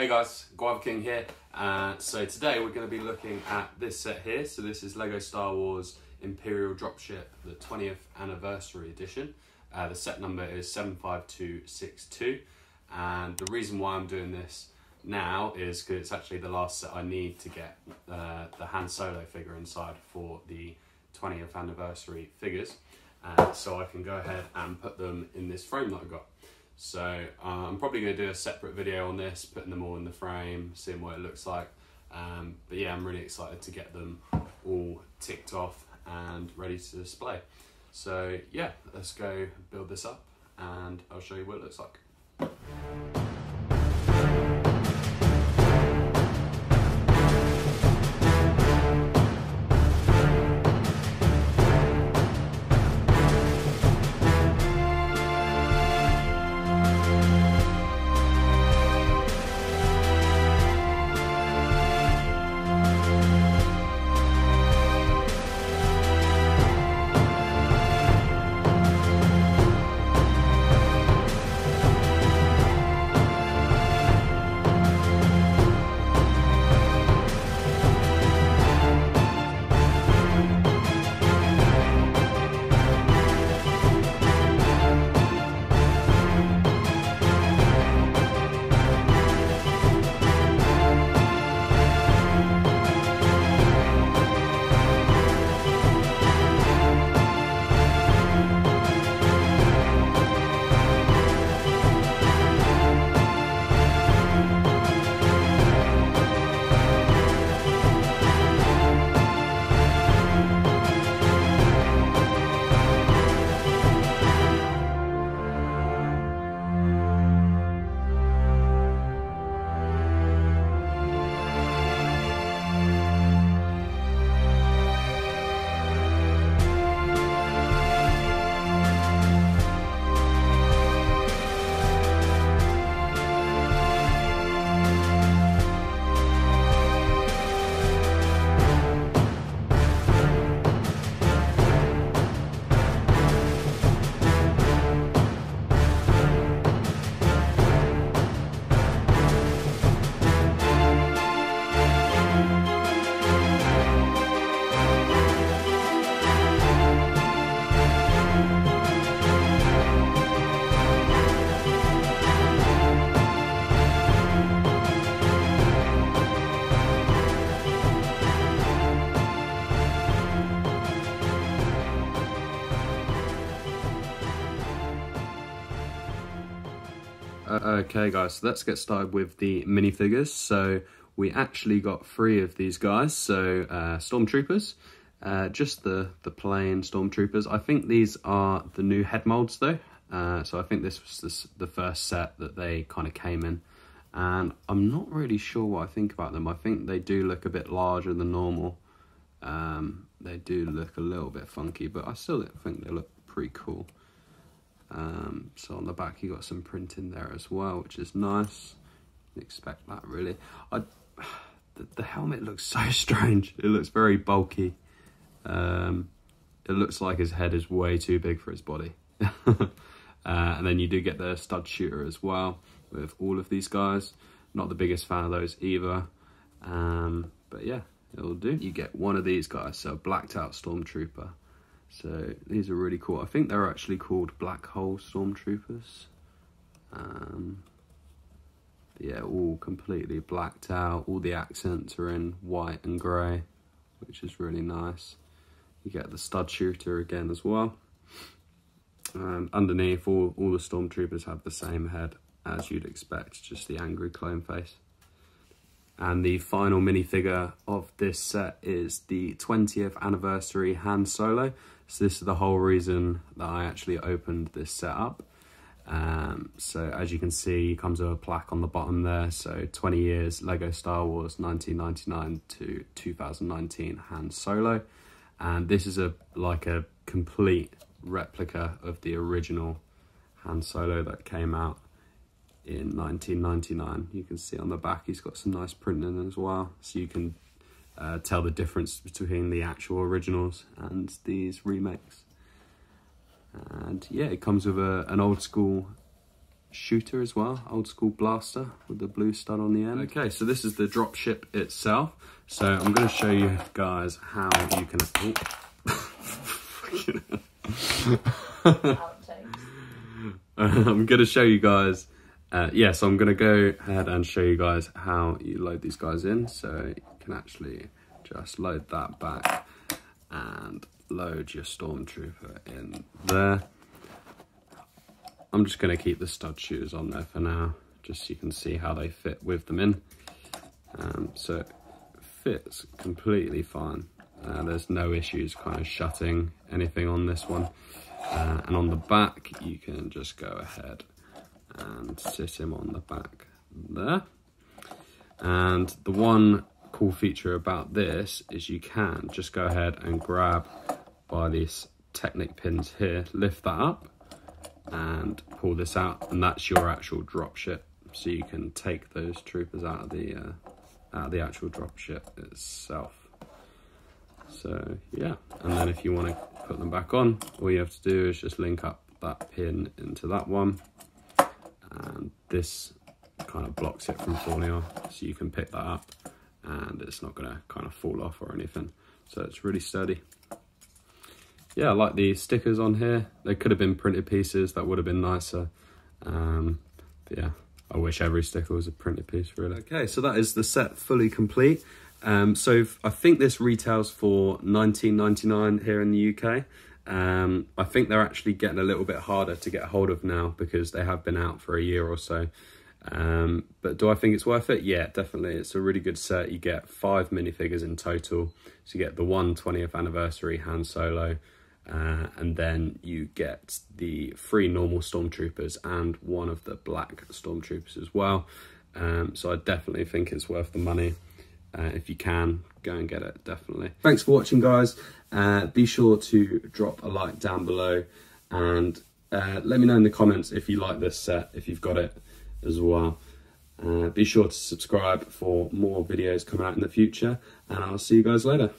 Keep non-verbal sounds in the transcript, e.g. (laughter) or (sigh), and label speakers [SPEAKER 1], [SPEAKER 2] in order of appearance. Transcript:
[SPEAKER 1] Hey guys, Guava King here. Uh, so today we're going to be looking at this set here. So this is Lego Star Wars Imperial Dropship, the 20th anniversary edition. Uh, the set number is 75262. And the reason why I'm doing this now is because it's actually the last set I need to get uh, the Han Solo figure inside for the 20th anniversary figures. Uh, so I can go ahead and put them in this frame that I got. So uh, I'm probably going to do a separate video on this, putting them all in the frame, seeing what it looks like. Um, but yeah, I'm really excited to get them all ticked off and ready to display. So yeah, let's go build this up and I'll show you what it looks like. Okay guys, so let's get started with the minifigures. So we actually got three of these guys, so uh, Stormtroopers, uh, just the, the plain Stormtroopers. I think these are the new head molds though, uh, so I think this was this, the first set that they kind of came in. And I'm not really sure what I think about them. I think they do look a bit larger than normal. Um, they do look a little bit funky, but I still think they look pretty cool. Um, so on the back you got some printing there as well, which is nice. expect that really. I, the, the, helmet looks (laughs) so strange. It looks very bulky. Um, it looks like his head is way too big for his body. (laughs) uh, and then you do get the stud shooter as well with all of these guys. Not the biggest fan of those either. Um, but yeah, it'll do. You get one of these guys, so blacked out stormtrooper. So these are really cool. I think they're actually called Black Hole Stormtroopers. Um, yeah, all completely blacked out. All the accents are in white and grey, which is really nice. You get the stud shooter again as well. And underneath, all, all the Stormtroopers have the same head as you'd expect, just the angry clone face. And the final minifigure of this set is the 20th anniversary Han Solo. So this is the whole reason that I actually opened this setup. Um, so as you can see, comes with a plaque on the bottom there. So 20 years Lego Star Wars 1999 to 2019 Han Solo. And this is a like a complete replica of the original Han Solo that came out in 1999. You can see on the back he's got some nice printing as well. So you can uh, tell the difference between the actual originals and these remakes. And yeah, it comes with a, an old school shooter as well, old school blaster with the blue stud on the end. Okay, so this is the drop ship itself. So I'm going to show you guys how you can... Oh. (laughs) (laughs) (laughs) I'm going to show you guys... Uh, yeah, so I'm to go ahead and show you guys how you load these guys in. So you can actually just load that back and load your Stormtrooper in there. I'm just to keep the stud shoes on there for now, just so you can see how they fit with them in. Um, so it fits completely fine. Uh, there's no issues kind of shutting anything on this one. Uh, and on the back, you can just go ahead and sit him on the back there. And the one cool feature about this is you can just go ahead and grab by these Technic pins here, lift that up and pull this out and that's your actual drop ship. So you can take those troopers out of the, uh, out of the actual drop ship itself. So yeah, and then if you want to put them back on, all you have to do is just link up that pin into that one this kind of blocks it from falling off so you can pick that up and it's not going to kind of fall off or anything. So it's really sturdy yeah, I like the stickers on here. They could have been printed pieces. That would have been nicer. Um, but yeah, I wish every sticker was a printed piece really. Okay, so that is the set fully complete. Um, so I think this retails for 19.99 here in the UK. Um, I think they're actually getting a little bit harder to get hold of now because they have been out for a year or so. Um, but do I think it's worth it? Yeah, definitely. It's a really good set. You get five minifigures in total. So you get the one 20th anniversary Han Solo, uh, and then you get the three normal stormtroopers and one of the black stormtroopers as well. Um, so I definitely think it's worth the money. Uh, if you can, go and get it, definitely. Thanks for watching, guys. Uh, be sure to drop a like down below and uh, let me know in the comments if you like this set, if you've got it as well. Uh, be sure to subscribe for more videos coming out in the future, and I'll see you guys later.